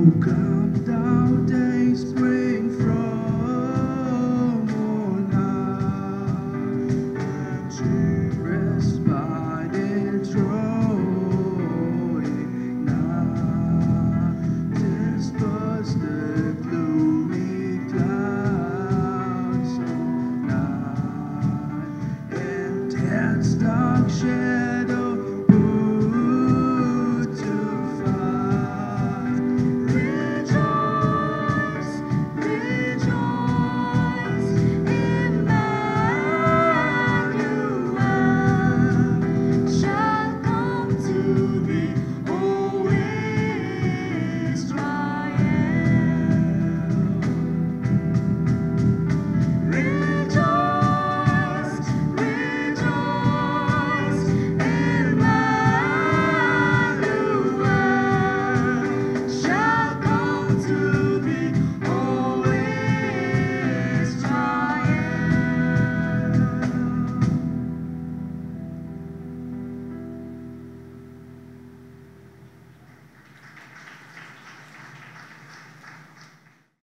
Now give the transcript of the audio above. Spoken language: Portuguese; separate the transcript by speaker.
Speaker 1: nunca.